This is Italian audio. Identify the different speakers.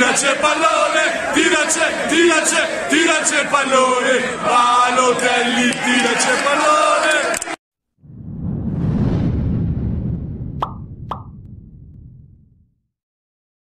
Speaker 1: tiraci il pallone, tiraci, tiraci, tiraci il pallone, Balotelli, tiraci.